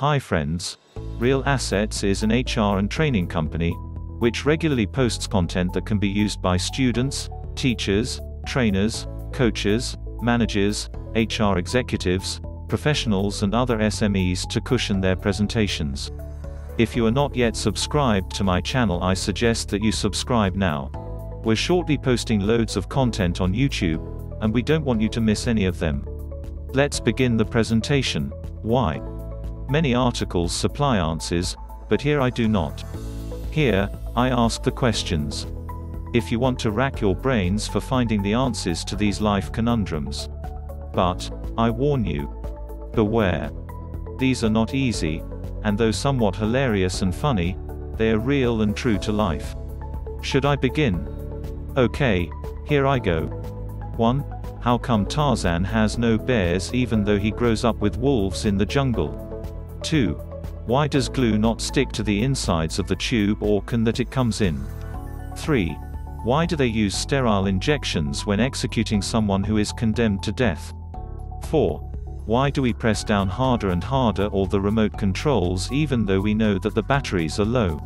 Hi friends. Real Assets is an HR and training company, which regularly posts content that can be used by students, teachers, trainers, coaches, managers, HR executives, professionals and other SMEs to cushion their presentations. If you are not yet subscribed to my channel I suggest that you subscribe now. We're shortly posting loads of content on YouTube, and we don't want you to miss any of them. Let's begin the presentation. Why? Many articles supply answers, but here I do not. Here, I ask the questions. If you want to rack your brains for finding the answers to these life conundrums. But, I warn you. Beware. These are not easy, and though somewhat hilarious and funny, they are real and true to life. Should I begin? Okay, here I go. 1. How come Tarzan has no bears even though he grows up with wolves in the jungle? 2. Why does glue not stick to the insides of the tube or can that it comes in? 3. Why do they use sterile injections when executing someone who is condemned to death? 4. Why do we press down harder and harder or the remote controls even though we know that the batteries are low?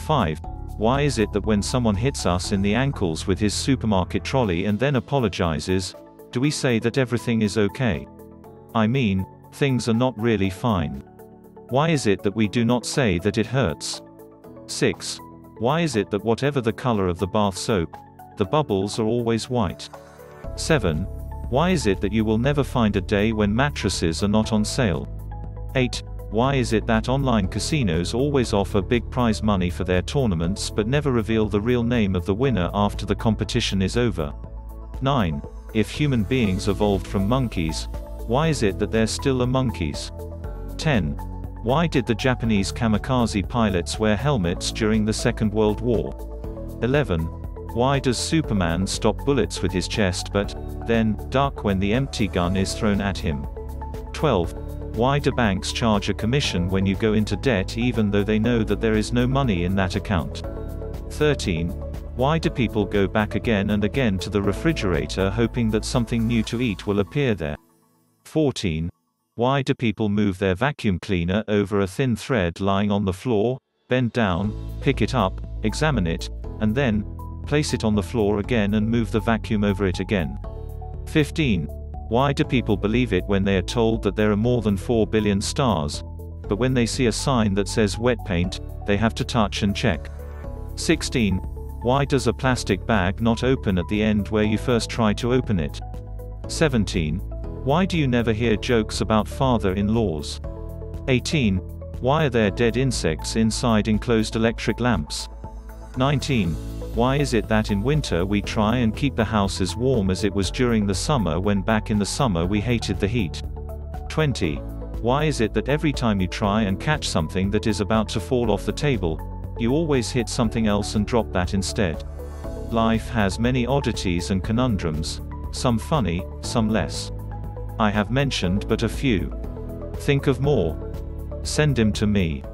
5. Why is it that when someone hits us in the ankles with his supermarket trolley and then apologizes, do we say that everything is okay? I mean, things are not really fine. Why is it that we do not say that it hurts? 6. Why is it that whatever the color of the bath soap, the bubbles are always white? 7. Why is it that you will never find a day when mattresses are not on sale? 8. Why is it that online casinos always offer big prize money for their tournaments but never reveal the real name of the winner after the competition is over? 9. If human beings evolved from monkeys, why is it that there still are monkeys? 10. Why did the Japanese kamikaze pilots wear helmets during the Second World War? 11. Why does Superman stop bullets with his chest but, then, duck when the empty gun is thrown at him? 12. Why do banks charge a commission when you go into debt even though they know that there is no money in that account? 13. Why do people go back again and again to the refrigerator hoping that something new to eat will appear there? 14. Why do people move their vacuum cleaner over a thin thread lying on the floor, bend down, pick it up, examine it, and then, place it on the floor again and move the vacuum over it again? 15. Why do people believe it when they are told that there are more than 4 billion stars, but when they see a sign that says wet paint, they have to touch and check? 16. Why does a plastic bag not open at the end where you first try to open it? 17. Why do you never hear jokes about father-in-laws? 18. Why are there dead insects inside enclosed electric lamps? 19. Why is it that in winter we try and keep the house as warm as it was during the summer when back in the summer we hated the heat? 20. Why is it that every time you try and catch something that is about to fall off the table, you always hit something else and drop that instead? Life has many oddities and conundrums, some funny, some less. I have mentioned but a few. Think of more. Send him to me.